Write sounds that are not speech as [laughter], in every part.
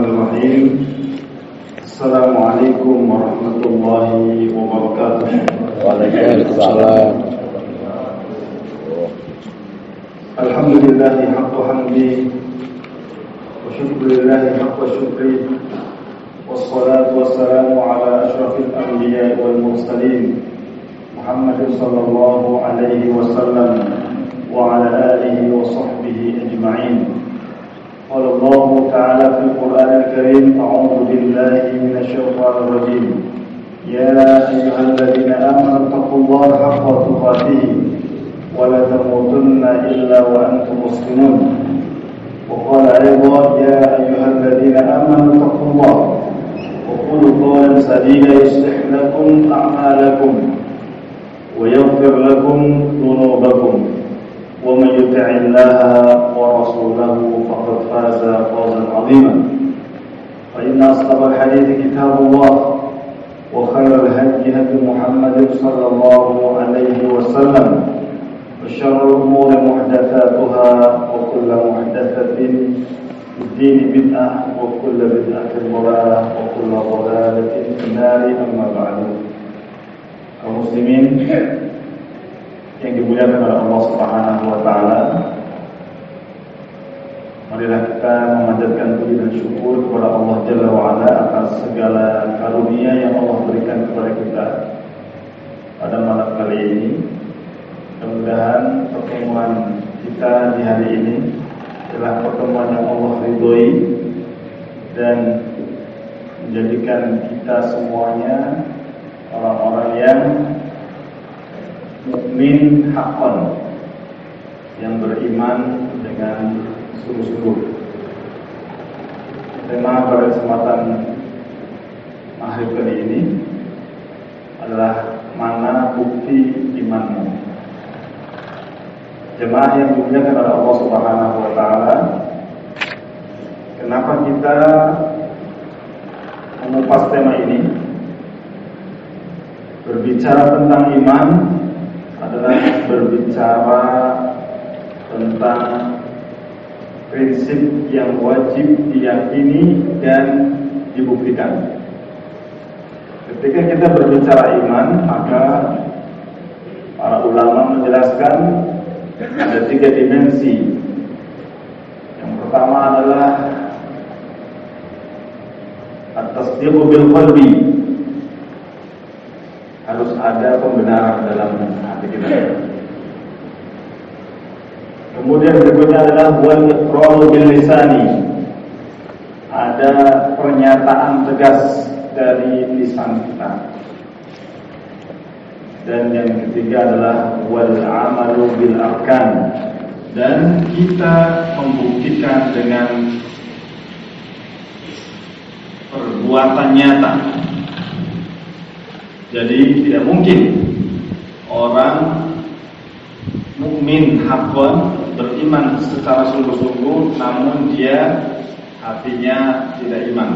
الرحمن الرحيم. السلام عليكم ورحمة الله وبركاته. وعليكم السلام. الحمد لله حق حمدي وشكر لله حق شكري. والصلاة والسلام على أشرف الأنبياء والمرسلين محمد صلى الله عليه وسلم وعلى آله وصحبه أجمعين. قال الله تعالى في القرآن الكريم أعوذ بالله من الشيطان الرجيم. يا أيها الذين آمنوا اتقوا الله حق تقاته ولا تموتن إلا وأنتم مسلمون. وقال أيضا يا أيها الذين آمنوا اتقوا الله وقولوا قولا سديدا يصلح لكم أعمالكم ويغفر لكم ذنوبكم. ومن يطع الله ورسوله فقد فاز فوزا عظيما. فإن أصدق الحديث كتاب الله وخير الهدي هدي محمد صلى الله عليه وسلم وشر الأمور محدثاتها وكل محدثة في الدين بدعة وكل بدعة ضلالة وكل ضلالة في النار أما بعد. المسلمين yang dimuliakan oleh Allah Subhanahu wa taala. Marilah kita memanjatkan puji dan syukur kepada Allah Jalla wa ala atas segala karunia yang Allah berikan kepada kita pada malam kali ini. Mudah-mudahan pertemuan kita di hari ini adalah pertemuan yang Allah ridhoi dan menjadikan kita semuanya orang-orang yang mukmin hakon yang beriman dengan sungguh-sungguh. Tema pada kesempatan maghrib kali ini adalah mana bukti imanmu. Jemaah yang dimuliakan oleh Allah Subhanahu wa taala. Kenapa kita mengupas tema ini? Berbicara tentang iman adalah berbicara tentang prinsip yang wajib diyakini dan dibuktikan. Ketika kita berbicara iman, maka para ulama menjelaskan ada tiga dimensi. Yang pertama adalah at-tasdiqu bil qalbi. Harus ada pembenaran dalam hati kita. Kemudian berikutnya adalah wal iqraru bil. Ada pernyataan tegas dari lisan kita. Dan yang ketiga adalah wal amalu bil arkan. Dan kita membuktikan dengan perbuatan nyata. Jadi tidak mungkin orang mukmin hakon beriman secara sungguh-sungguh namun dia hatinya tidak iman.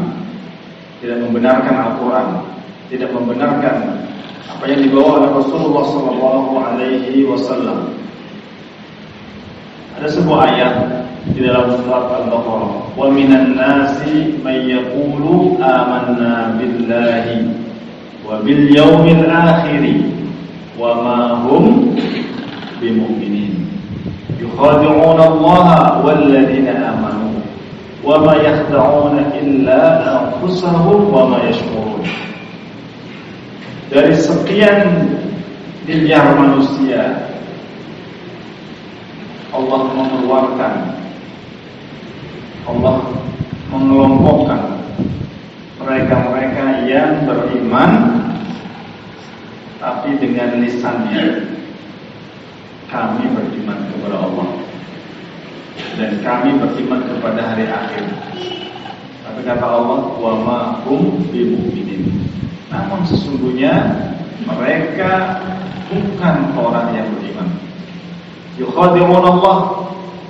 Tidak membenarkan Al-Quran tidak membenarkan apa yang dibawa oleh Rasulullah Sallallahu Alaihi Wasallam. Ada sebuah ayat di dalam surat Al-Baqarah. Wa minan nasi may yaqulu amanna billahi وباليوم الآخر وما هم بمؤمنين. يخادعون الله والذين آمنوا وما يخدعون إلا أنفسهم وما يشعرون. Dari sekian miliar manusia Allah mengeluarkan Allah mengelompokkan. Mereka-mereka yang beriman tapi dengan lisannya kami beriman kepada Allah dan kami beriman kepada hari akhir. Tapi kata Allah, wa ma hum. Namun sesungguhnya mereka bukan orang yang beriman. Yukhadimun Allah,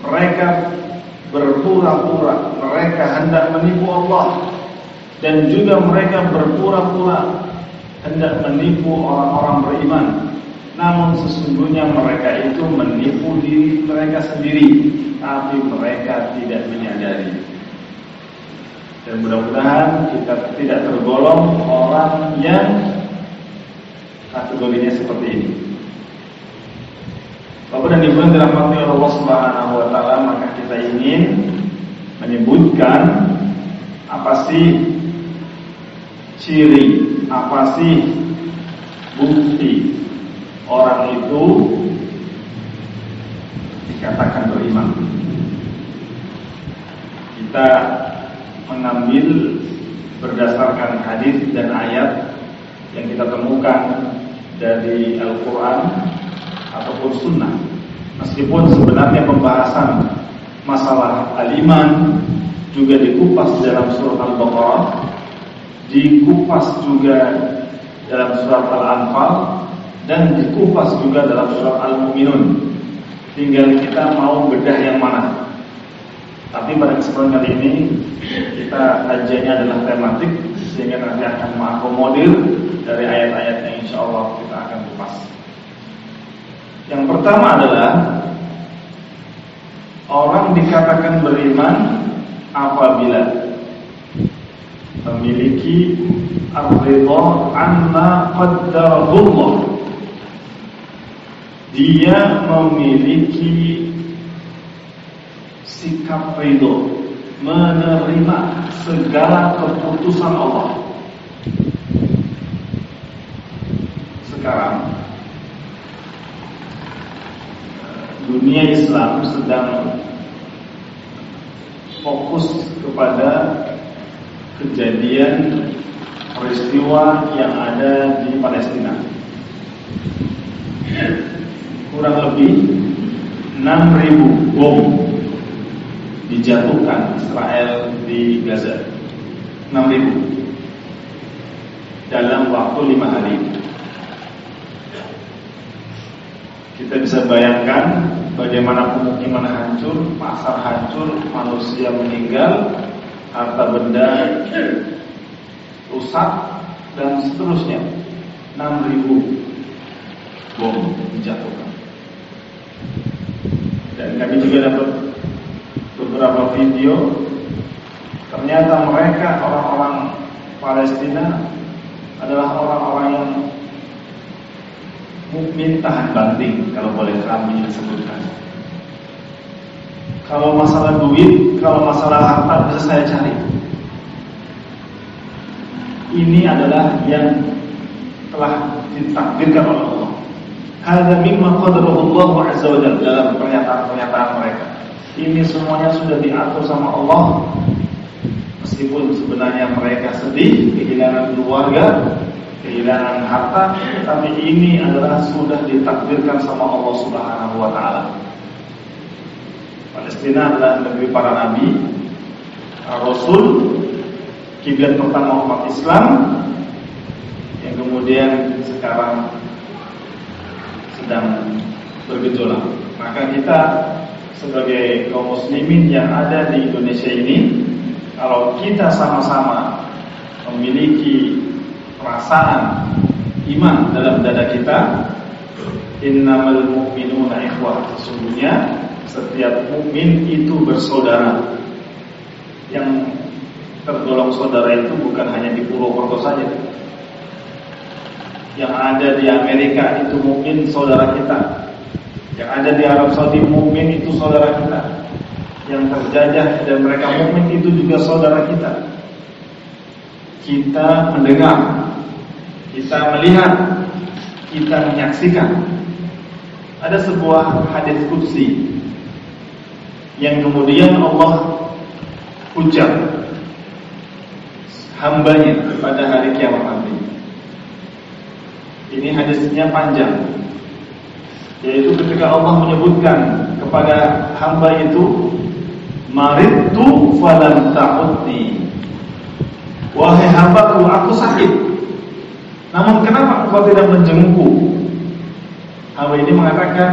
mereka berpura-pura, mereka hendak menipu Allah dan juga mereka berpura-pura hendak menipu orang-orang beriman namun sesungguhnya mereka itu menipu diri mereka sendiri Tapi mereka tidak menyadari Dan mudah-mudahan kita tidak tergolong orang yang kategorinya seperti ini. Bapak dan Ibu yang dirahmati Allah Subhanahu wa taala, maka kita ingin menyebutkan apa sih ciri, apa sih bukti orang itu dikatakan beriman. Kita mengambil berdasarkan hadis dan ayat yang kita temukan dari Al-Quran ataupun Sunnah. Meskipun sebenarnya pembahasan masalah aliman juga dikupas dalam surat Al-Baqarah, dikupas juga dalam surat Al-Anfal, dan dikupas juga dalam surat Al-Mu'minun. Tinggal kita mau bedah yang mana. Tapi pada kesempatan kali ini kita kajiannya adalah tematik sehingga nanti akan mengakomodir dari ayat-ayat yang insya Allah kita akan kupas. Yang pertama adalah orang dikatakan beriman apabila memiliki ar-ridha amma qaddarahullah. Dia memiliki sikap ridho menerima segala keputusan Allah. Sekarang dunia Islam sedang fokus kepada kejadian peristiwa yang ada di Palestina. Kurang lebih 6.000 bom dijatuhkan Israel di Gaza. 6.000 dalam waktu lima hari. Kita bisa bayangkan bagaimana pemukiman hancur, pasar hancur, manusia meninggal, harta benda rusak dan seterusnya. 6.000 bom dijatuhkan. Dan kami juga dapat beberapa video. Ternyata mereka orang-orang Palestina adalah orang-orang yang mukmin tahan banting kalau boleh kami sebutkan. Kalau masalah duit, kalau masalah harta bisa saya cari. Ini adalah yang telah ditakdirkan oleh Allah. Hada mimma qadarullah azza wa jalla dalam pernyataan-pernyataan mereka. Ini semuanya sudah diatur sama Allah. Meskipun sebenarnya mereka sedih kehilangan keluarga, kehilangan harta, tapi ini adalah sudah ditakdirkan sama Allah Subhanahu wa taala. Palestina adalah negeri para nabi, rasul, kiblat pertama umat Islam yang kemudian sekarang sedang bergejolak. Maka kita sebagai kaum muslimin yang ada di Indonesia ini, kalau kita sama-sama memiliki perasaan iman dalam dada kita, innamal mu'minuna ikhwah. Sesungguhnya setiap mukmin itu bersaudara. Yang tergolong saudara itu bukan hanya di Purwokerto saja, yang ada di Amerika itu mungkin saudara kita. Yang ada di Arab Saudi mukmin itu saudara kita. Yang terjajah dan mereka mukmin itu juga saudara kita. Kita mendengar, kita melihat, kita menyaksikan. Ada sebuah hadis kudsi yang kemudian Allah ucap hambanya pada hari kiamat nanti. Ini hadisnya panjang Yaitu ketika Allah menyebutkan kepada hamba itu Maritu falam ta'udni Wahai hambaku, aku sakit. Namun kenapa kau tidak menjengukku? Hamba ini mengatakan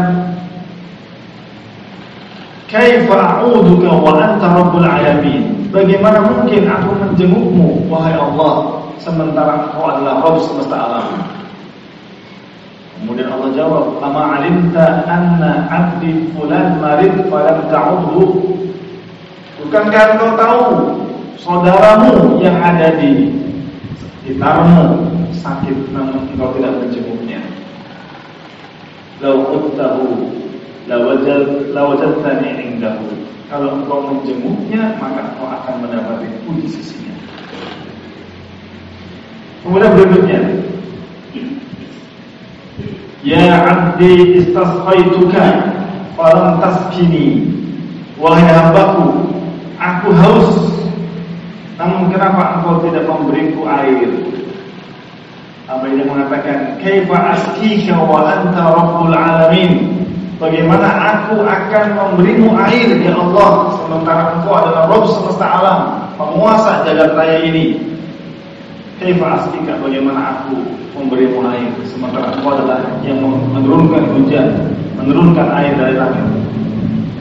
Kaifa a'uduka wa anta rabbul alamin Bagaimana mungkin aku menjengukmu Wahai Allah Sementara kau adalah Rabb semesta alam Kemudian Allah jawab, "Ama alimta anna 'abdi fulan marid falam ta'udhu?" Bukankah engkau tahu saudaramu yang ada di sekitarmu sakit namun engkau tidak menjenguknya. Lau uttahu lawajal lawajadtani indahu. Kalau engkau menjenguknya maka engkau akan mendapati di sisinya. Kemudian berikutnya. Ya abdi istasqaituka falam taskini Wahai hambaku Aku haus. Namun kenapa engkau tidak memberiku air? Apa yang mengatakan? Kaifa askika wa anta rabbul alamin Bagaimana aku akan memberimu air Ya Allah Sementara engkau adalah Rabb semesta alam Penguasa jagat raya ini Kaifa asbika bagaimana aku memberimu air sementara aku adalah yang menurunkan hujan, menurunkan air dari langit.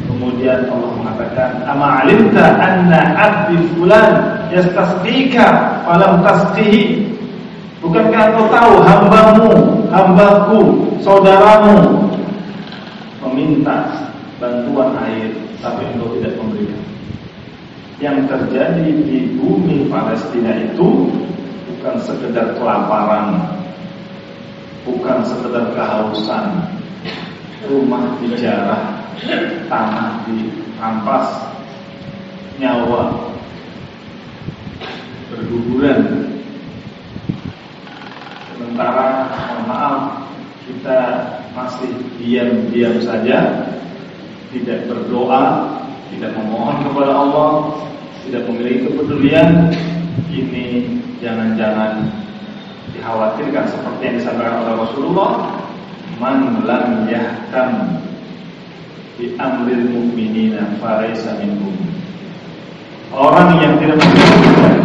Kemudian Allah mengatakan, "Ama alimta anna 'abdi fulan yastasqika falam tasqihi?" Bukankah engkau tahu hambamu, hambaku, saudaramu meminta bantuan air tapi engkau tidak memberikan. Yang terjadi di bumi Palestina itu bukan sekedar kelaparan, bukan sekedar kehausan, rumah dijarah, tanah dirampas, nyawa berguguran. Sementara, mohon maaf, kita masih diam-diam saja, tidak berdoa, tidak memohon kepada Allah, tidak memiliki kepedulian, ini jangan-jangan dikhawatirkan seperti yang disampaikan oleh Rasulullah man lam yahtam bi amril mu'minina falaysa minhum. Orang yang tidak memperhatikan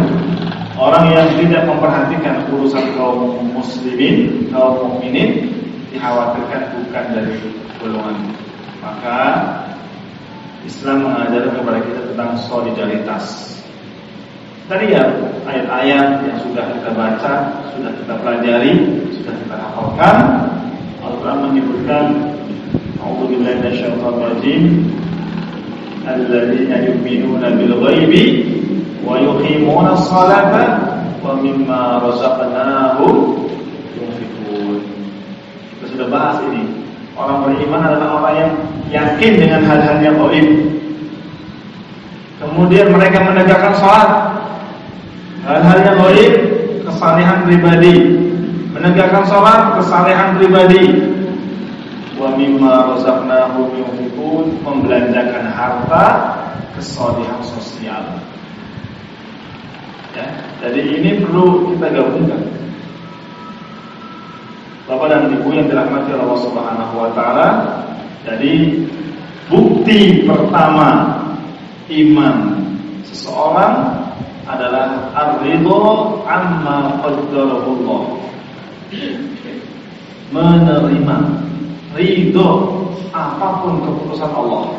orang yang tidak memperhatikan urusan kaum muslimin kaum mukminin dikhawatirkan bukan dari golongan. Maka Islam mengajarkan kepada kita tentang solidaritas. Tadi ya ayat-ayat yang sudah kita baca, sudah kita pelajari, sudah kita hafalkan. Al-Quran menyebutkan A'udzubillahi minasyaitonir rajim Alladzina yu'minuna bil ghaibi wa yuqimuna as-salata wa mimma razaqnahum sudah bahas ini. Orang beriman adalah orang yang yakin dengan hal-hal yang gaib. Kemudian mereka menegakkan salat Hal-hal yang lain kesalehan pribadi. Menegakkan sholat kesalehan pribadi. Wa mimma razaqnahum yunfiqun membelanjakan harta kesalehan sosial. Ya, jadi ini perlu kita gabungkan. Bapak dan Ibu yang dirahmati Allah Subhanahu wa taala, jadi bukti pertama iman seseorang adalah ar-ridho amma qaddarahullah. Menerima ridho apa pun keputusan Allah.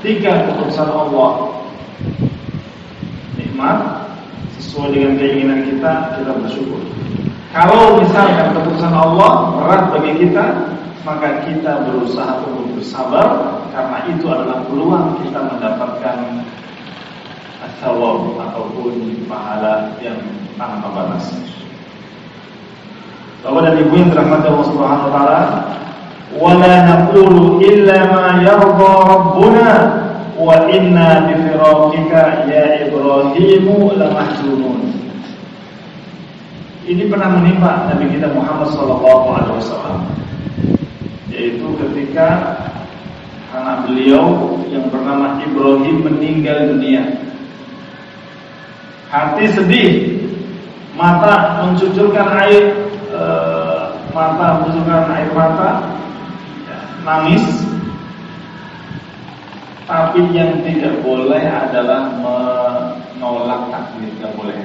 Ketika keputusan Allah nikmat sesuai dengan keinginan kita, kita bersyukur. Kalau misalkan keputusan Allah berat bagi kita, maka kita berusaha untuk bersabar karena itu adalah peluang kita mendapatkan sawab ataupun pahala yang tanpa batas. Bapak dan Ibu yang dirahmati Allah Subhanahu wa taala, "Wala naqulu illa ma yarda rabbuna wa inna bi firaqika ya Ibrahimu lamahzunun." Ini pernah menimpa Nabi kita Muhammad sallallahu alaihi wasallam. Yaitu ketika anak beliau yang bernama Ibrahim meninggal dunia hati sedih, mata mencucurkan air e, mata mencucurkan air mata, nangis. Tapi yang tidak boleh adalah menolak takdir, tidak boleh.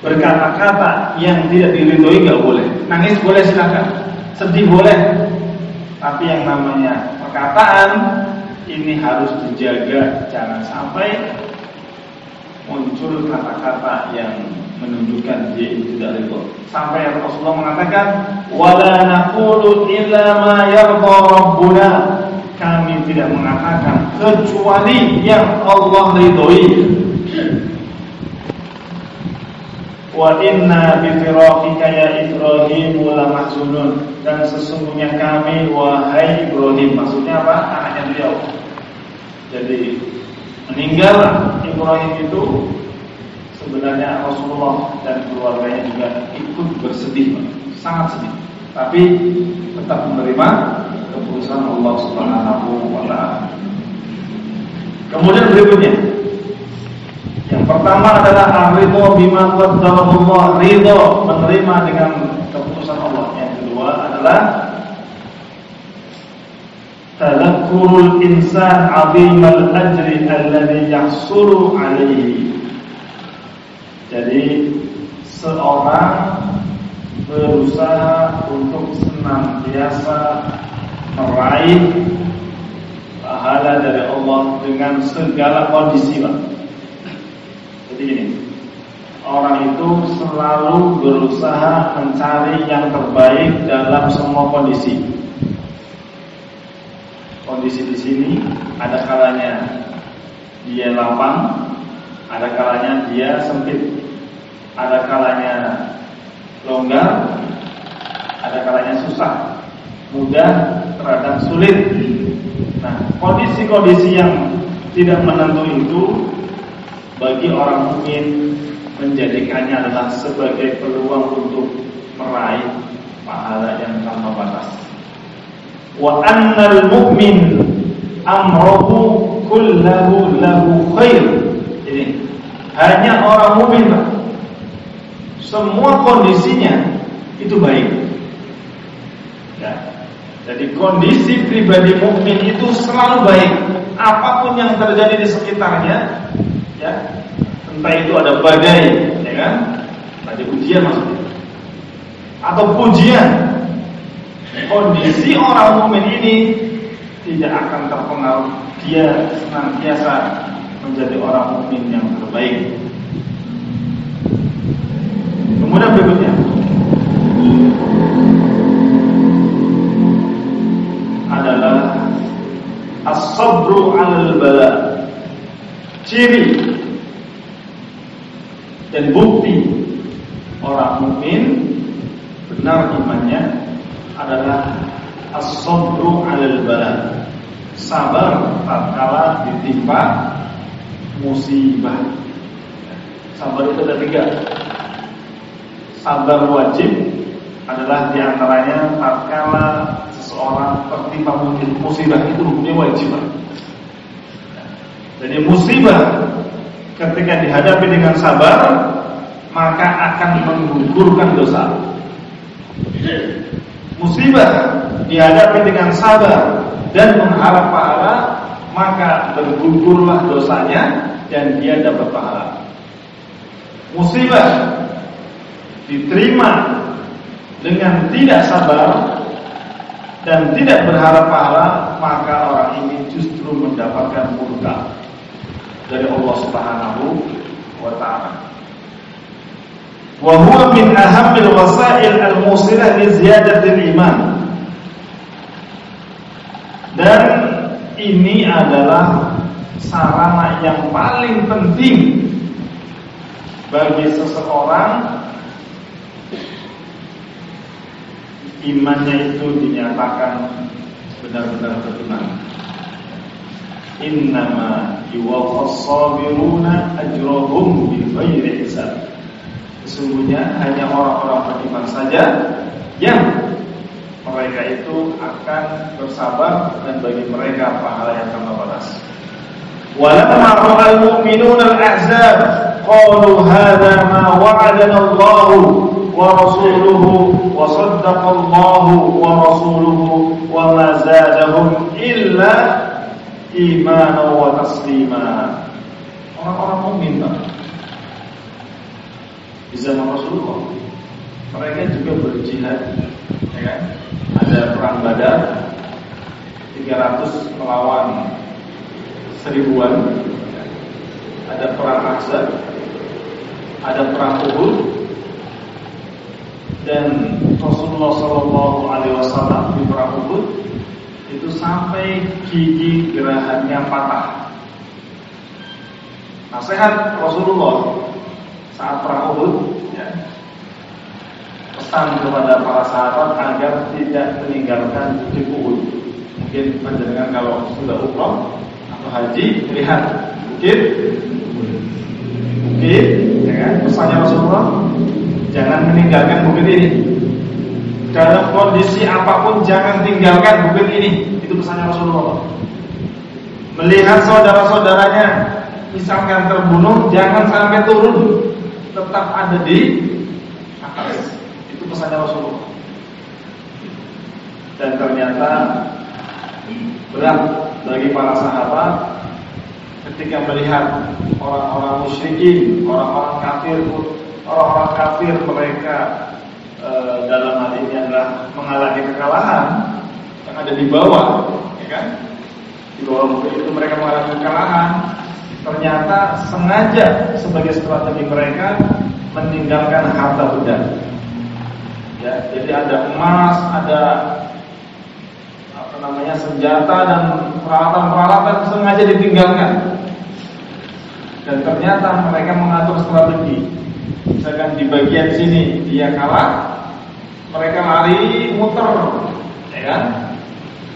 Berkata-kata yang tidak diridhoi tidak boleh. Nangis boleh silakan, sedih boleh. Tapi yang namanya perkataan ini harus dijaga, jangan sampai muncul kata-kata yang menunjukkan dia itu tidak ridho. Sampai Rasulullah mengatakan, "Wala naqulu illa ma yarda rabbuna." Kami tidak mengatakan kecuali yang Allah ridhoi. Wa inna bi firaqika ya Ibrahim lamahzunun dan sesungguhnya kami wahai Ibrahim maksudnya apa? Anaknya beliau. Jadi meninggal Ibrahim itu sebenarnya Rasulullah dan keluarganya juga ikut bersedih, sangat sedih. Tapi tetap menerima keputusan Allah Subhanahu wa taala. Kemudian berikutnya yang pertama adalah ridho bima qaddarallah, ridho menerima dengan keputusan Allah. Yang kedua adalah tadhakkurul insan 'azimal ajri alladhi yahsulu 'alaihi. Jadi seorang berusaha untuk senantiasa meraih pahala dari Allah dengan segala kondisi, Pak. Ini Orang itu selalu berusaha mencari yang terbaik dalam semua kondisi. Kondisi di sini ada kalanya dia lapang, ada kalanya dia sempit, ada kalanya longgar, ada kalanya susah, mudah terhadap sulit. Nah, kondisi-kondisi yang tidak menentu itu bagi orang mukmin menjadikannya adalah sebagai peluang untuk meraih pahala yang tanpa batas. Wa annal mu'min amrohu kullahu lahu khair. Ini hanya orang mukmin semua kondisinya itu baik. Ya. Jadi kondisi pribadi mukmin itu selalu baik. Apa pun yang terjadi di sekitarnya ya entah itu ada badai ya kan? Ada ujian maksudnya. Atau pujian. Kondisi orang mukmin ini tidak akan terpengaruh. Dia senantiasa menjadi orang mukmin yang terbaik. Kemudian berikutnya. Adalah as-sabru 'alal bala. Ciri dan bukti orang mukmin benar imannya adalah as-sabru 'alal bala. Sabar tatkala ditimpa musibah. Sabar itu ada tiga. Sabar wajib adalah di antaranya tatkala seseorang tertimpa musibah itu hukumnya wajib. Jadi musibah ketika dihadapi dengan sabar maka akan menggugurkan dosa. Musibah dihadapi dengan sabar dan mengharap pahala maka bergugurlah dosanya dan dia dapat pahala. Musibah diterima dengan tidak sabar dan tidak berharap pahala maka orang ini justru mendapatkan murka dari Allah Subhanahu wa taala. Wa huwa min wasail al-musilah li iman. Dan ini adalah sarana yang paling penting bagi seseorang imannya itu dinyatakan benar-benar berkenan innama yuwaffas sabiruna ajrahum bighairi hisab. Sesungguhnya hanya orang-orang beriman saja yang mereka itu akan bersabar dan bagi mereka pahala yang tanpa batas. Walamma ra'al mu'minuna al-ahzab qalu hadha ma wa'adana Allah wa rasuluhu wa saddaqa Allah wa rasuluhu wa ma zadahum illa iman wa taslima. Orang-orang mukmin Pak. Di zaman Rasulullah mereka juga berjihad ya kan? Ada perang Badar 300 melawan seribuan ada perang Ahzab ada perang Uhud dan Rasulullah Shallallahu Alaihi Wasallam di perang Uhud itu sampai gigi gerahannya patah. Nasihat Rasulullah saat perang Uhud, ya, pesan kepada para sahabat agar tidak meninggalkan bukit Uhud. Mungkin panjenengan kalau sudah umroh atau haji lihat bukit bukit, ya kan? Pesannya Rasulullah jangan meninggalkan bukit ini dalam kondisi apa pun jangan tinggalkan bukit ini. Itu pesannya Rasulullah. Melihat saudara-saudaranya misalkan terbunuh, jangan sampai turun, tetap ada di atas. Itu pesannya Rasulullah. Dan ternyata berat bagi para sahabat ketika melihat orang-orang musyrikin, orang-orang kafir, orang-orang kafir mereka e, dalam hal ini adalah mengalami kekalahan yang ada di bawah, ya kan? Di bawah mobil itu mereka mengalami kekalahan. Ternyata sengaja sebagai strategi mereka meninggalkan harta benda. Ya, jadi ada emas, ada apa namanya senjata dan peralatan-peralatan sengaja ditinggalkan. Dan ternyata mereka mengatur strategi misalkan di bagian sini dia kalah, mereka lari muter, ya kan?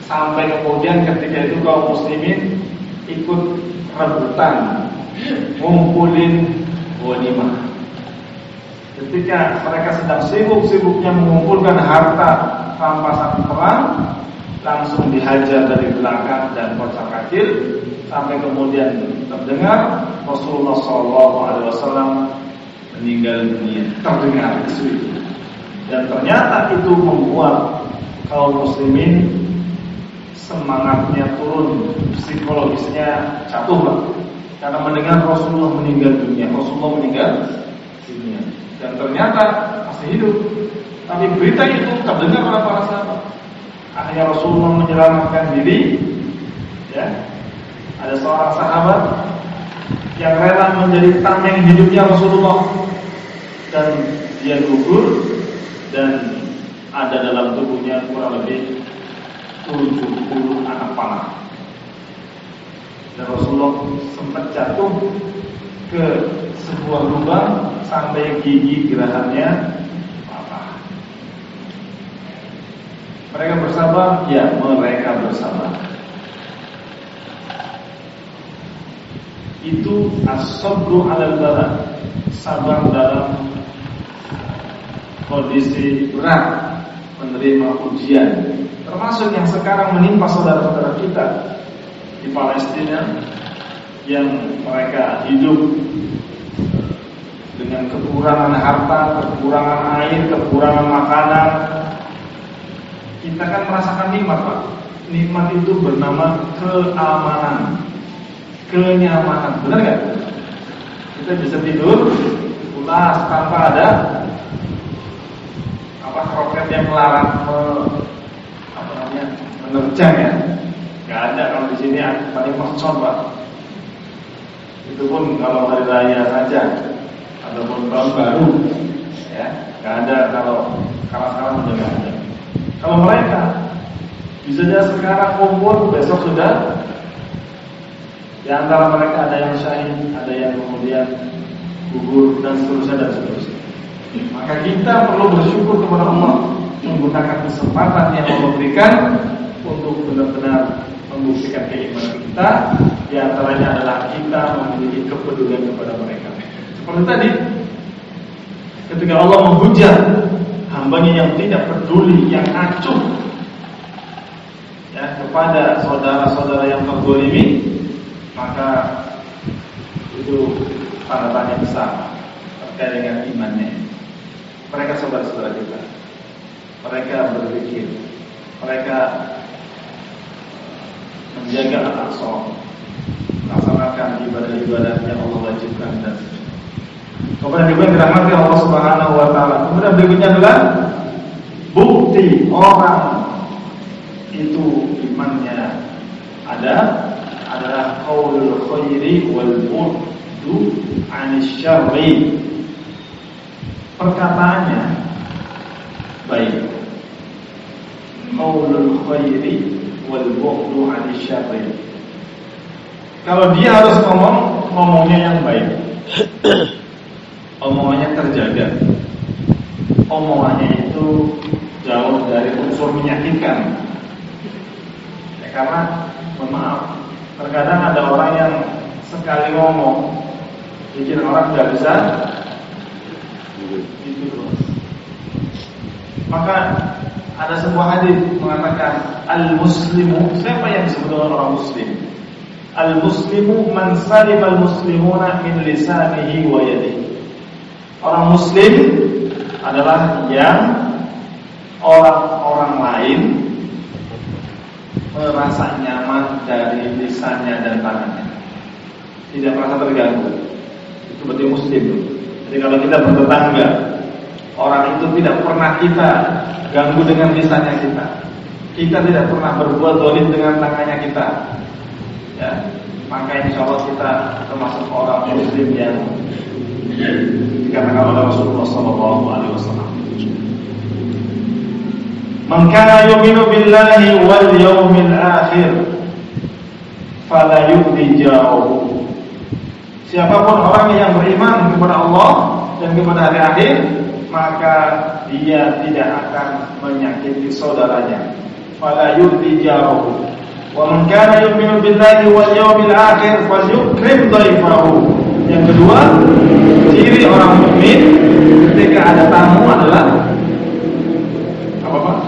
Sampai kemudian ketika itu kaum muslimin ikut rebutan, ngumpulin wanimah. Ketika mereka sedang sibuk-sibuknya mengumpulkan harta rampasan perang, langsung dihajar dari belakang dan kocar kacil sampai kemudian terdengar Rasulullah SAW meninggal dunia terdengar isu itu dan ternyata itu membuat kaum muslimin semangatnya turun psikologisnya jatuh karena mendengar Rasulullah meninggal dunia Rasulullah meninggal dunia. Dan ternyata masih hidup. Tapi berita itu terdengar oleh para sahabat. Akhirnya Rasulullah menyelamatkan diri ya. Ada seorang sahabat yang rela menjadi tameng hidupnya Rasulullah. Dan dia gugur dan ada dalam tubuhnya kurang lebih 70 anak panah. Dan Rasulullah sempat jatuh ke sebuah lubang sampai gigi gerahannya patah. Mereka bersabar, ya mereka bersabar. itu as-sabru 'alal bala, sabar dalam kondisi berat menerima ujian. Termasuk yang sekarang menimpa saudara-saudara kita di Palestina yang mereka hidup dengan kekurangan harta, kekurangan air, kekurangan makanan. Kita kan merasakan nikmat, Pak. Nikmat itu bernama keamanan kenyamanan. Benar nggak? Kita bisa tidur pulas tanpa ada yang melarang me, apa namanya menerjang ya. Gak ada kalau di sini paling mercon pak. Itu pun kalau hari raya saja ataupun tahun baru ya. Gak ada kalau kalau sekarang sudah gak ada. Kalau mereka bisa saja sekarang kumpul besok sudah di antara mereka ada yang syahid, ada yang kemudian gugur dan seterusnya dan seterusnya. Maka kita perlu bersyukur kepada Allah menggunakan kesempatan yang Allah berikan untuk benar-benar membuktikan keimanan kita. Di antaranya adalah kita memiliki kepedulian kepada mereka. Seperti tadi, ketika Allah menghujat hambanya yang tidak peduli, yang acuh ya, kepada saudara-saudara yang tergolimi, maka itu tanda tanya besar terkait dengan imannya. Mereka saudara-saudara kita. Mereka berpikir, mereka menjaga anak aqsa melaksanakan ibadah-ibadah yang Allah wajibkan dan kemudian juga dirahmati Allah Subhanahu wa taala. Kemudian berikutnya adalah bukti orang itu imannya ada adalah qaulul khairi wal bu'du 'anil. Perkataannya baik. Qaulul khairi wal bu'du 'anil syarri. Kalau dia harus ngomong, ngomongnya yang baik. Omongannya terjaga. Omongannya itu jauh dari unsur menyakitkan. Ya, karena, mohon maaf, terkadang ada orang yang sekali ngomong bikin orang tidak bisa. Maka ada sebuah hadis mengatakan al muslimu siapa yang disebut dengan orang muslim? Al muslimu man salim al muslimuna min lisanihi wa yadihi. Orang muslim adalah yang orang-orang lain merasa nyaman dari lisannya dan tangannya. Tidak merasa terganggu. Itu berarti muslim. Jadi kalau kita bertetangga, orang itu tidak pernah kita ganggu dengan lisannya kita. Kita tidak pernah berbuat dolim dengan tangannya kita. Ya, maka insya Allah kita termasuk orang muslim yang dikatakan oleh Rasulullah Sallallahu Alaihi Wasallam. Man kana yu'minu billahi wal yawmil akhir fala yu'di jarahu. Siapa pun orang yang beriman kepada Allah dan kepada hari akhir, maka dia tidak akan menyakiti saudaranya. Fala yu'di jarahu. Wa man kana yu'minu billahi wal yawmil akhir falyukrim dhaifahu. Yang kedua, ciri orang mukmin ketika ada tamu adalah apa Pak?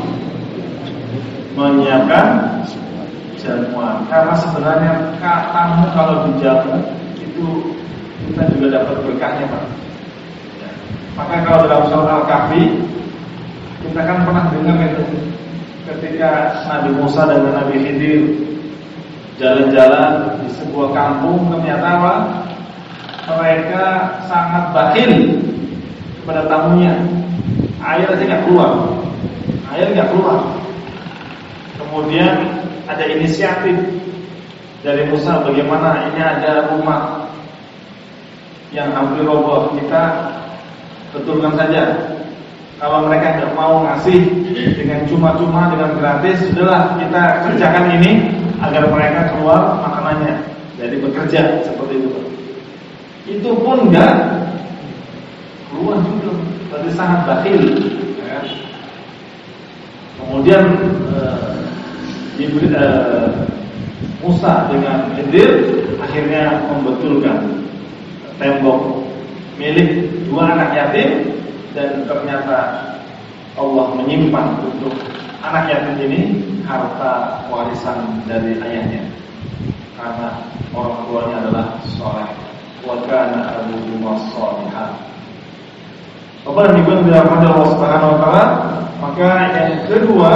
Menyiapkan jamuan. Karena sebenarnya tamu kalau dijamu itu kita juga dapat berkahnya Pak. Ya. Maka kalau dalam surat Al-Kahfi kita kan pernah dengar itu ketika Nabi Musa dan Nabi Khidir jalan-jalan di sebuah kampung ternyata apa? Mereka sangat bakhil kepada tamunya. Air aja nggak keluar, air nggak keluar. Kemudian ada inisiatif dari Musa bagaimana ini ada rumah yang hampir roboh kita betulkan saja. Kalau mereka tidak mau ngasih dengan cuma-cuma dengan gratis, sudahlah kita kerjakan ini agar mereka keluar makanannya. Jadi bekerja seperti itu. Itu pun enggak keluar juga, tapi sangat bakhil. Ya. Kemudian uh, uh, Musa dengan Khidir akhirnya membetulkan tembok milik dua anak yatim dan ternyata Allah menyimpan untuk anak yatim ini harta warisan dari ayahnya karena orang tuanya adalah soleh wa kana abuhuma shalihan. Bapak Ibu yang dirahmati Allah Subhanahu wa taala, maka yang kedua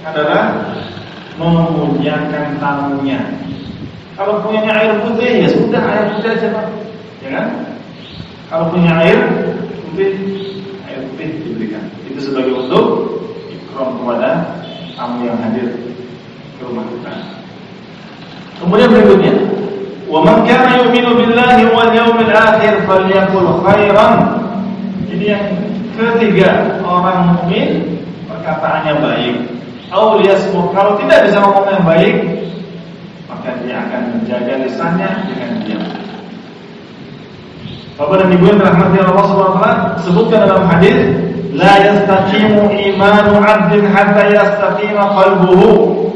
adalah memuliakan tamunya. Kalau punya air putih ya sudah air putih aja. Kan? Kalau punya air putih, air putih diberikan. Itu sebagai untuk ikram kepada tamu yang hadir ke rumah kita. Kemudian berikutnya, kana yu'minu billahi wal yawmil akhir falyaqul khairan. Ini yang ketiga, orang mukmin perkataannya baik. Auliyasmu kalau tidak bisa ngomong yang baik, maka dia akan menjaga lisannya dengan diam. Bapak dan Ibu yang dirahmati Allah taala sebutkan dalam hadis la yastaqimu imanu 'abdin hatta yastaqima qalbuhu.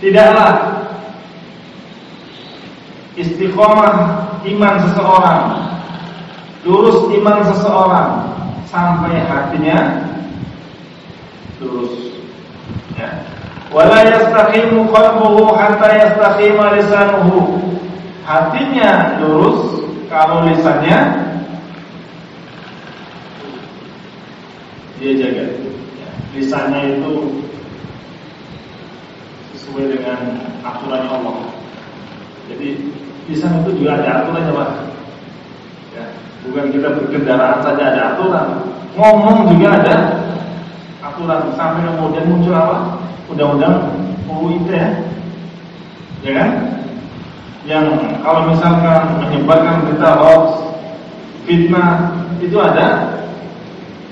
Tidaklah istiqomah iman seseorang, lurus iman seseorang sampai hatinya lurus. Ya. Wala yastaqimu qalbuhu hatta yastaqima lisanuhu. Hatinya lurus kalau lisannya dia jaga. Ya. Lisannya itu sesuai dengan aturannya Allah. Jadi lisan itu juga ada aturannya pak. Ya. Bukan kita berkendaraan saja ada aturan, ngomong juga ada aturan. Sampai kemudian muncul apa? Undang-undang UU ITE ya, ya kan? Yang kalau misalkan menyebarkan berita hoax, fitnah itu ada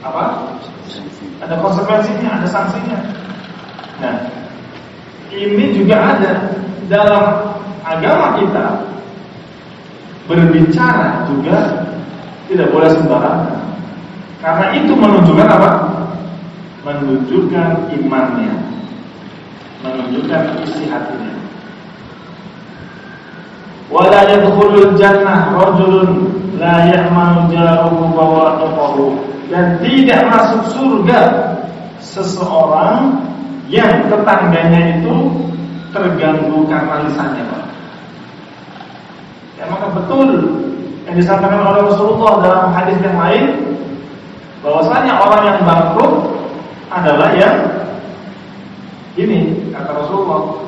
apa? Ada konsekuensinya, ada sanksinya. Nah, ini juga ada dalam agama kita berbicara juga tidak boleh sembarangan. Karena itu menunjukkan apa? Menunjukkan imannya, menunjukkan isi hatinya. Wala yadkhulul jannah rajulun la ya'manu jaruhu bawa'iqahu dan tidak masuk surga seseorang yang tetangganya itu terganggu karena lisannya Pak. Ya maka betul yang disampaikan oleh Rasulullah dalam hadis yang lain bahwasanya orang yang bangkrut adalah yang ini kata Rasulullah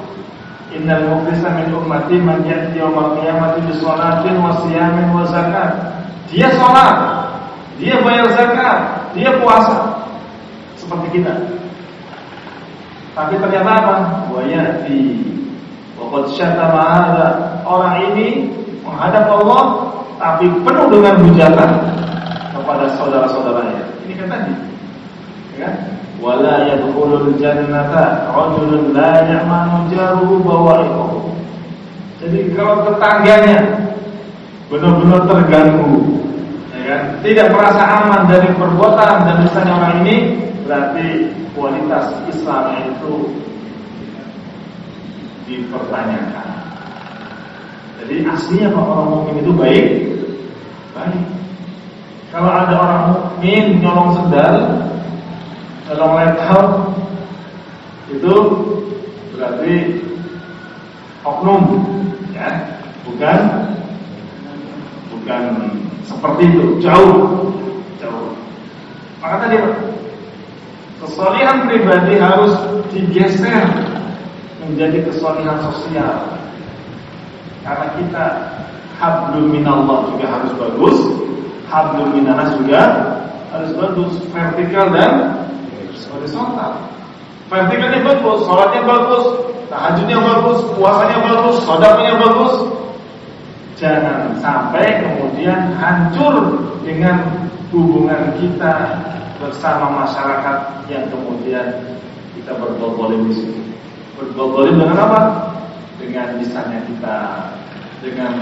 Innal muflisa min ummati man ya'ti yawmal qiyamati bi sholatin wa siyamin wa zakat. Dia sholat, dia bayar zakat, dia puasa seperti kita. Tapi ternyata apa? Wayati Waqad syatama hadha Orang ini menghadap Allah Tapi penuh dengan hujatan Kepada saudara-saudaranya Ini kan tadi ya kan? Wala yadkhulul jannata Rajulun la ya'manu jaruhu bawa'iqahu Jadi kalau tetangganya Benar-benar terganggu ya kan? Tidak merasa aman dari perbuatan dan misalnya orang ini Berarti kualitas Islam itu dipertanyakan. Jadi aslinya Pak orang mukmin itu baik, baik. Kalau ada orang mukmin nyolong sendal, nyolong laptop, itu berarti oknum, ya, bukan bukan seperti itu, jauh, jauh. Maka tadi Kesolihan pribadi harus digeser menjadi kesolihan sosial. Karena kita hablum minallah juga harus bagus, hablum minanas juga harus bagus, vertikal dan horizontal. Vertikalnya bagus, sholatnya bagus, tahajudnya bagus, puasanya bagus, sodaknya bagus. Jangan sampai kemudian hancur dengan hubungan kita bersama masyarakat yang kemudian kita berbuat di situ. Berbuat dengan apa? Dengan lisannya kita, dengan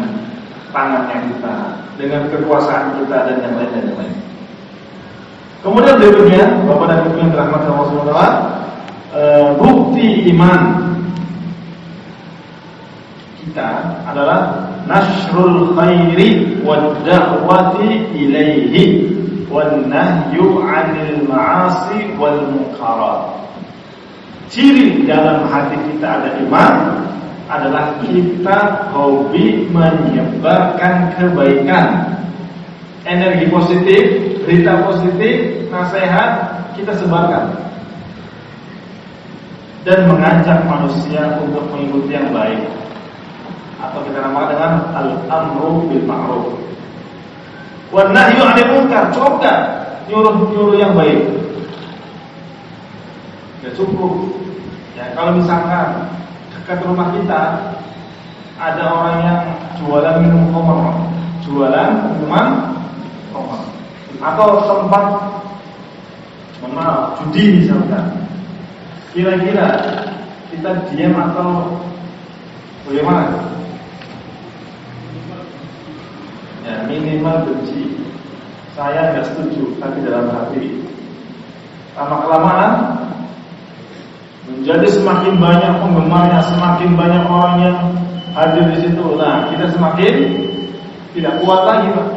tangannya kita, dengan kekuasaan kita dan yang lain dan yang lain. Kemudian berikutnya, Bapak dan Ibu yang dirahmati Allah SWT, e, bukti iman kita adalah nasrul khairi wa da'wati ilaihi wan nahyu 'anil ma'asi wal munkarat. Ciri dalam hati kita ada iman adalah kita hobi menyebarkan kebaikan. Energi positif, berita positif, nasihat kita sebarkan. Dan mengajak manusia untuk mengikuti yang baik. Atau kita namakan dengan al-amru bil ma'ruf Wan nahyu 'anil munkar, coba nyuruh-nyuruh yang baik. Ya cukup. Ya, kalau misalkan dekat rumah kita ada orang yang jualan minum khamr, jualan minuman khamr atau tempat maaf, judi misalkan. Kira-kira kita diam atau bagaimana? ya minimal benci saya nggak setuju tapi dalam hati lama kelamaan menjadi semakin banyak penggemarnya semakin banyak orang yang hadir di situ nah kita semakin tidak kuat lagi pak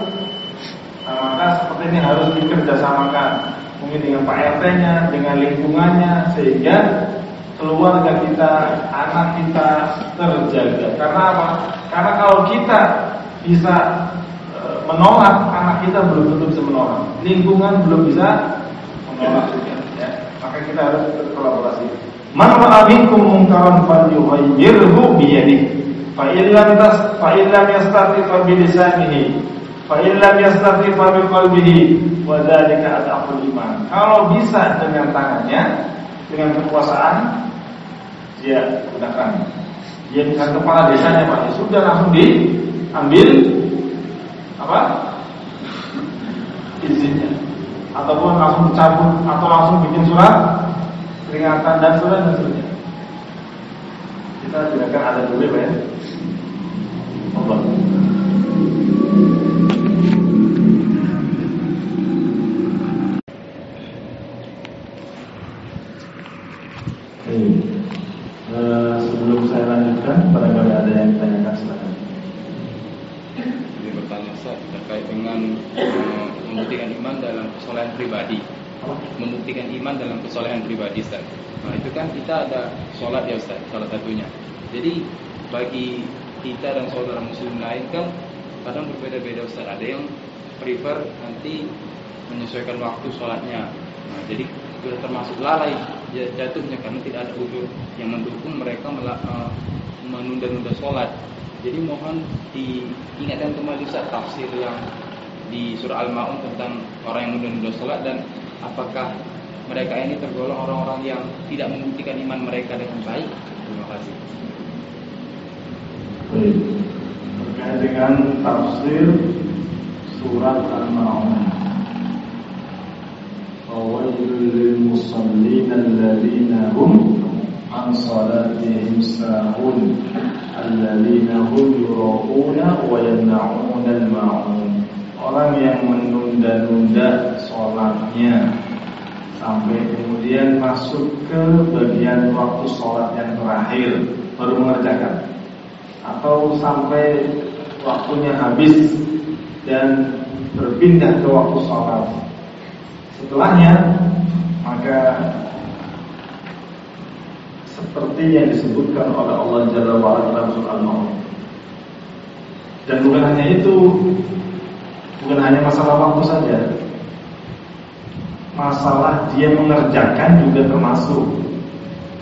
maka seperti ini harus dikerjasamakan. Mungkin dengan Pak RT-nya dengan lingkungannya sehingga keluarga kita anak kita terjaga. Karena apa? Karena kalau kita bisa menolak anak kita belum tentu bisa menolak. Lingkungan belum bisa menolak. Ya maka kita harus berkolaborasi. Man ra'a minkum munkaran falyughayyirhu bi yadihi fa in lam tas fa in lam yastati fa bi lisanihi fa in lam yastati fa bi qalbihi wa dzalika adaful iman kalau bisa dengan tangannya dengan kekuasaan dia gunakan. Dia bukan kepala desanya Pak. Ya sudah langsung diambil apa? Izinnya. Ataupun langsung dicabut atau langsung bikin surat peringatan dan surat dan sebagainya Kita gunakan ada dulu ya. Allah. Uh, sebelum saya lanjutkan, barangkali ada yang ditanyakan silakan. Ini bertanya Ustaz terkait dengan uh, membuktikan iman dalam kesolehan pribadi. Membuktikan iman dalam kesolehan pribadi Ustaz. Nah itu kan kita ada sholat ya Ustaz, salah satunya. Jadi bagi kita dan saudara muslim lain kan kadang berbeda-beda Ustaz. Ada yang prefer nanti menyesuaikan waktu sholatnya. Nah, jadi sudah termasuk lalai jatuhnya karena tidak ada ujur yang mendukung mereka uh, menunda-nunda sholat. Jadi mohon diingatkan kembali saat tafsir yang di surah Al-Maun tentang orang yang menunda-nunda sholat dan apakah mereka ini tergolong orang-orang yang tidak membuktikan iman mereka dengan baik. Terima kasih. Baik. Terkait dengan tafsir surat Al-Maun. فويل للمصلين الذين هم عن صلاتهم ساهون الذين هم يراؤون ويمنعون الماعون orang yang menunda-nunda sholatnya. Sampai kemudian masuk ke bagian waktu sholat yang terakhir baru mengerjakan. Atau sampai waktunya habis dan berpindah ke waktu sholat. Setelahnya maka seperti yang disebutkan oleh Allah Jalla wa'ala dalam surah Al-Maun. Dan bukan hanya itu, bukan hanya masalah waktu saja. Masalah dia mengerjakan juga termasuk.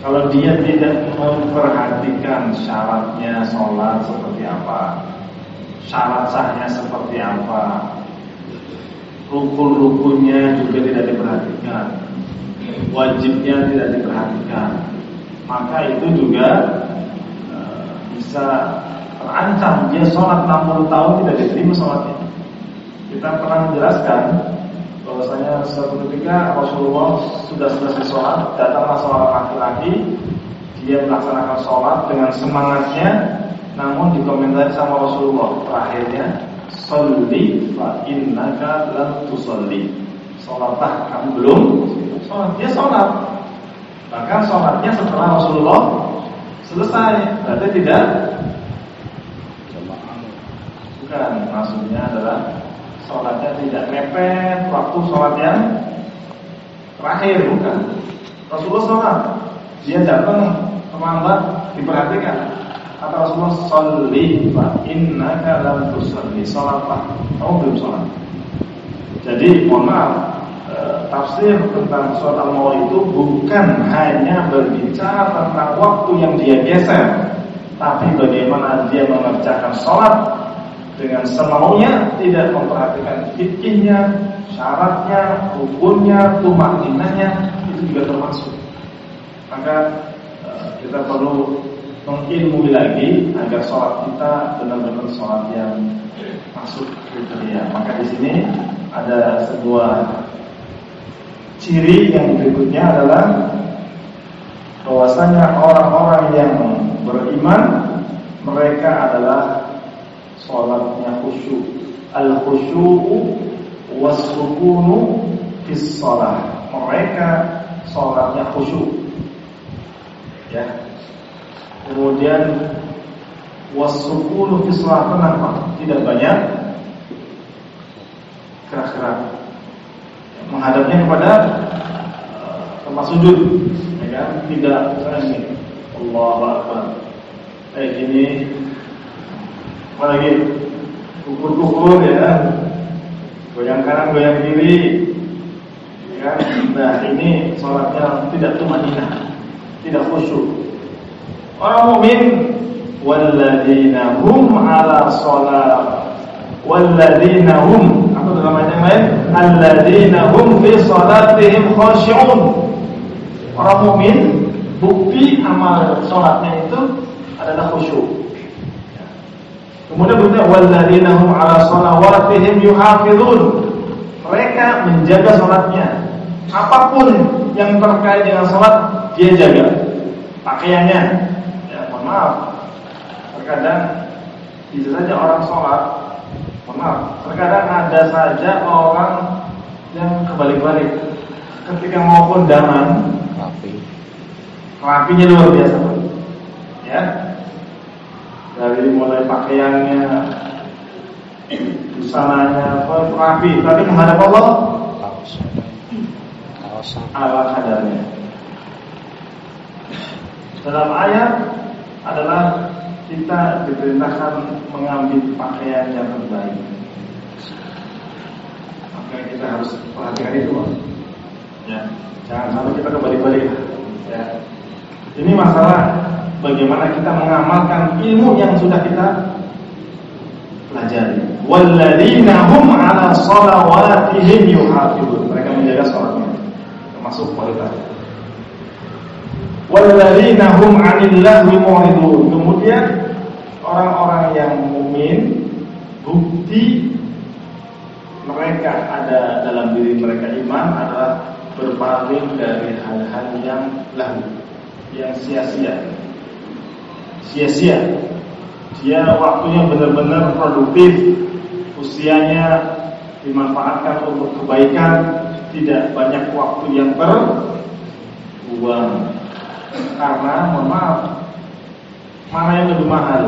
Kalau dia tidak memperhatikan syaratnya sholat seperti apa, syarat sahnya seperti apa, rukun-rukunnya juga tidak diperhatikan wajibnya tidak diperhatikan maka itu juga e, bisa terancam dia sholat 60 tahun tidak diterima sholatnya kita pernah menjelaskan bahwasanya suatu ketika Rasulullah sudah selesai sholat datanglah seorang laki-laki dia melaksanakan sholat dengan semangatnya namun dikomentari sama Rasulullah terakhirnya Salli fa innaka lam tusalli. Salatah kamu belum salat. Dia salat. Bahkan salatnya setelah Rasulullah selesai. Berarti tidak Bukan, maksudnya adalah Sholatnya tidak mepet Waktu sholat yang Terakhir, bukan? Rasulullah sholat. Dia datang terlambat Diperhatikan. Kata Rasulullah Salli fa innaka lam tusalli. Salatlah Kamu belum salat Jadi mohon maaf e, Tafsir tentang sholat al itu Bukan hanya berbicara tentang waktu yang dia geser Tapi bagaimana dia mengerjakan sholat Dengan semaunya Tidak memperhatikan fikihnya Syaratnya, hukumnya, tumaninanya Itu juga termasuk Maka e, kita perlu mengilmui lagi agar sholat kita benar-benar sholat yang masuk kriteria. Maka di sini ada sebuah ciri yang berikutnya adalah bahwasanya orang-orang yang beriman mereka adalah sholatnya khusyuk. Al khusyu'u wasukunu fis sholat. Mereka sholatnya khusyuk. Ya, Kemudian wasukunu fi salat tenang tidak banyak gerak-gerak. Menghadapnya kepada uh, tempat sujud, ya kan? Tidak misalnya ini. Allahu Akbar. Kayak gini. Apa lagi? Kukur-kukur ya? Goyang kanan, goyang kiri. Ya? Nah, ini sholatnya tidak tumanina, tidak khusyuk. Orang mukmin walladzina hum ala shalah walladzina hum apa dalam ayat yang lain alladzina hum fi salatihim khashi'un. Orang mukmin bukti amal salatnya itu adalah khusyuk. Kemudian berikutnya walladzina hum ala salawatihim yuhafizun. Mereka menjaga salatnya. Apa pun yang terkait dengan salat dia jaga. Pakaiannya, maaf, terkadang bisa saja orang sholat, maaf, terkadang ada saja orang yang kebalik-balik. Ketika mau kondangan, Rapi. rapinya luar biasa, ya. Dari mulai pakaiannya, busananya, apa, rapi, tapi menghadap Allah ala kadarnya. Dalam ayat adalah kita diperintahkan mengambil pakaian yang terbaik. Maka kita harus perhatikan itu. Ya, jangan sampai kita kembali-balik. Ya. Ini masalah bagaimana kita mengamalkan ilmu yang sudah kita pelajari. Walladzina hum 'ala shalawatihim yuhafizun. Mereka menjaga salatnya. Termasuk kualitas. Walladzina hum 'anil lahwi. Kemudian orang-orang yang mukmin bukti mereka ada dalam diri mereka iman adalah berpaling dari hal-hal yang lahu, yang sia-sia. Sia-sia. Dia waktunya benar-benar produktif, usianya dimanfaatkan untuk kebaikan, tidak banyak waktu yang berbuang. Karena mohon maaf, mana yang lebih mahal?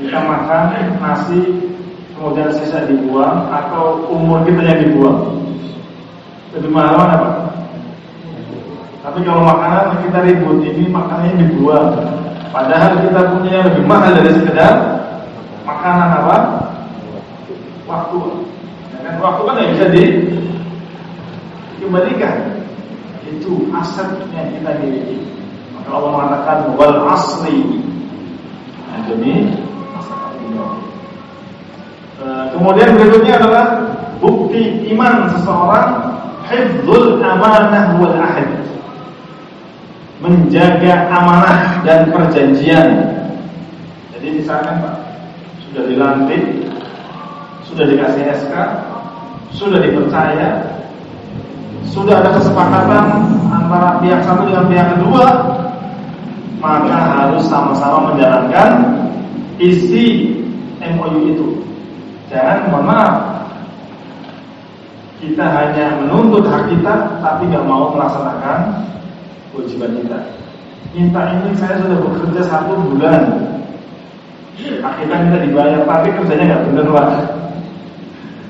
Kita makan nasi kemudian sisa dibuang atau umur kita yang dibuang? Lebih mahal mana Pak? Tapi kalau makanan kita ribut ini makanannya dibuang. Padahal kita punya yang lebih mahal dari sekedar makanan apa? Waktu. Ya? Waktu kan tidak bisa dikembalikan. Itu aset yang kita miliki. Maka Allah mengatakan wal asri. Nah, demi masa dunia. E, Kemudian berikutnya adalah bukti iman seseorang hifdzul amanah wal ahd menjaga amanah dan perjanjian. Jadi misalkan Pak, sudah dilantik, sudah dikasih SK, sudah dipercaya, sudah ada kesepakatan antara pihak satu dengan pihak kedua, maka harus sama-sama menjalankan isi MOU itu. Jangan mohon maaf, kita hanya menuntut hak kita, tapi nggak mau melaksanakan kewajiban kita. Minta ini saya sudah bekerja satu bulan, akhirnya kita dibayar, tapi kerjanya nggak benar lah.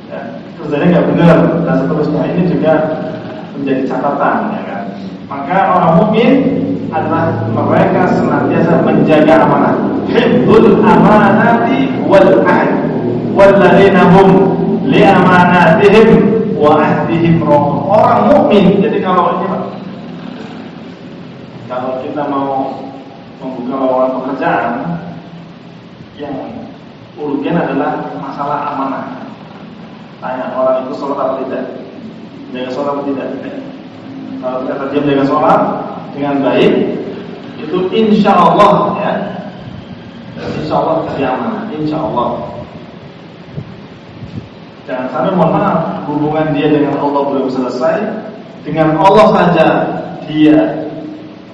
Ya, kerjanya nggak benar dan seterusnya. Ini juga menjadi catatan, ya kan. Maka orang mukmin adalah mereka senantiasa menjaga amanah. Hibdul amanati wal ahd. Walladzina hum li amanatihim wa ahdihim. Orang mukmin. Jadi kalau ini kalau kita mau membuka lowongan pekerjaan yang urgen adalah masalah amanah. Tanya orang itu sholat atau tidak, jaga sholat atau tidak. Kalau ternyata dia menjaga sholat dengan baik, itu insya Allah ya, insya Allah kasih amanah, insya Allah. Jangan sampai mohon maaf hubungan dia dengan Allah belum selesai, dengan Allah saja dia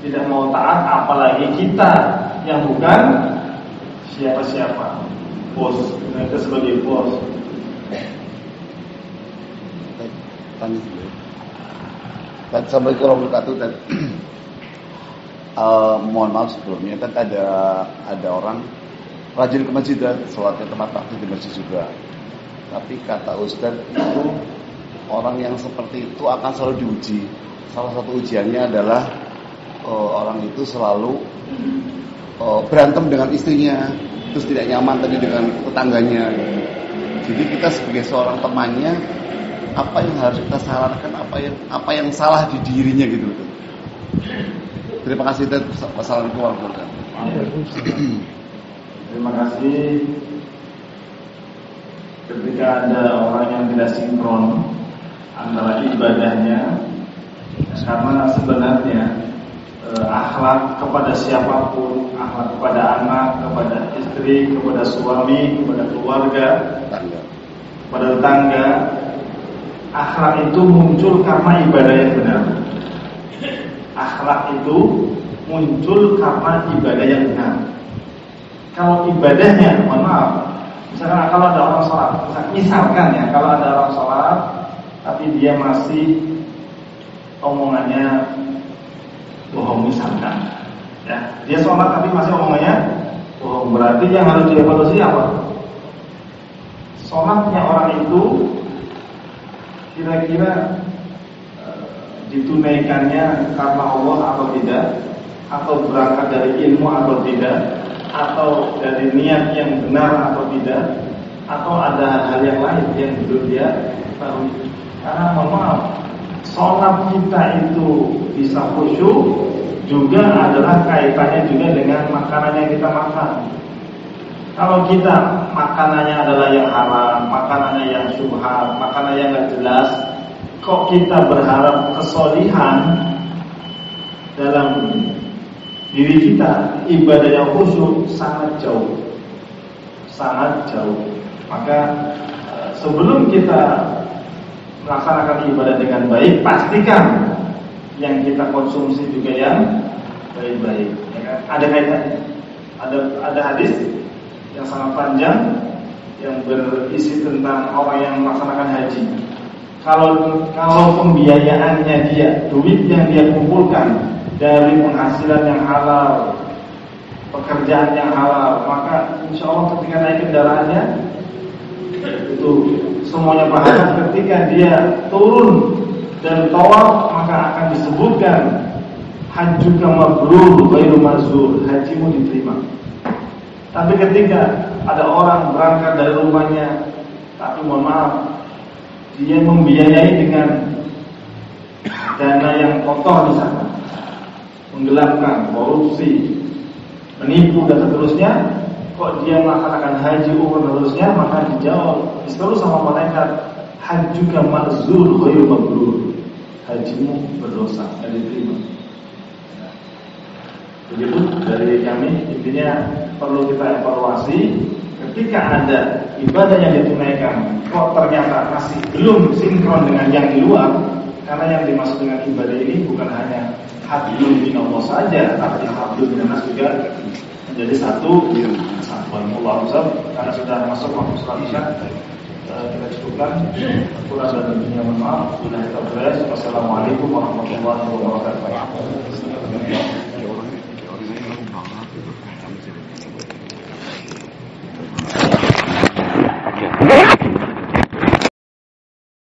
tidak mau taat, apalagi kita yang bukan siapa-siapa, bos, kita sebagai bos. Tanya dulu. Warahmatullahi wabarakatuh dan [clears throat] eh, mohon maaf sebelumnya kan ada ada orang rajin ke masjid dan sholatnya tempat waktu di masjid juga. Tapi kata Ustadz itu orang yang seperti itu akan selalu diuji. Salah satu ujiannya adalah eh, orang itu selalu eh, berantem dengan istrinya, terus tidak nyaman tadi dengan tetangganya. Jadi kita sebagai seorang temannya apa yang harus kita sarankan, apa yang apa yang salah di dirinya gitu. Terima kasih dan wassalamualaikum warahmatullahi wabarakatuh. Terima kasih. Ketika ada orang yang tidak sinkron antara ibadahnya, karena sebenarnya eh, akhlak kepada siapa pun, akhlak kepada anak, kepada istri, kepada suami, kepada keluarga, kepada tetangga, akhlak itu muncul karena ibadah yang benar. Akhlak itu muncul karena ibadah yang benar. kalau ibadahnya, mohon maaf, misalkan kalau ada orang sholat, misalkan ya, kalau ada orang sholat, tapi dia masih omongannya bohong misalkan, ya, dia sholat tapi masih omongannya bohong, berarti yang harus dievaluasi apa? Sholatnya orang itu kira-kira eh, ditunaikannya karena Allah atau tidak, atau berangkat dari ilmu atau tidak, atau dari niat yang benar atau tidak? Atau ada hal yang lain yang belum dia tahu karena mohon maaf sholat kita itu bisa khusyuk juga adalah kaitannya juga dengan makanan yang kita makan. Kalau kita makanannya adalah yang haram, makanannya yang syubhat, makanan yang gak jelas, kok kita berharap kesolihan dalam diri kita? Ibadah yang khusyuk sangat jauh. Sangat jauh. Maka eh, sebelum kita melaksanakan ibadah dengan baik pastikan yang kita konsumsi juga yang baik-baik ya kan? ada kaitannya ada ada hadis yang sangat panjang yang berisi tentang orang yang melaksanakan haji kalau kalau pembiayaannya dia duit yang dia kumpulkan dari penghasilan yang halal, pekerjaan yang halal, maka insya Allah ketika naik kendaraannya itu semuanya pahala. Ketika dia turun dan tawaf maka akan disebutkan haji mabrur ghairu mazur, hajimu diterima. Tapi ketika ada orang berangkat dari rumahnya tapi mohon maaf dia membiayai dengan dana yang kotor di sana menggelapkan, korupsi, menipu dan seterusnya, kok dia melaksanakan haji umur dan seterusnya, maka dijawab selalu sama malaikat, hajuka ma'zur ghairu mabrur. Hajimu berdosa, dan diterima. Begitu dari kami intinya perlu kita evaluasi ketika ada ibadah yang ditunaikan kok ternyata masih belum sinkron dengan yang di luar karena yang dimaksud dengan ibadah ini bukan hanya hablum minallah saja, tapi hablum minanas juga menjadi satu kesatuan Allah karena sudah masuk waktu sholat isya eh, kita cukupkan. Kurang dan lebihnya mohon maaf. Sudah kita beres. Wassalamualaikum warahmatullahi wabarakatuh